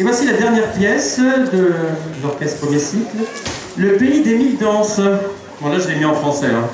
Et voici la dernière pièce de l'orchestre premier cycle, Le pays des mille danses. Bon là je l'ai mis en français. Hein.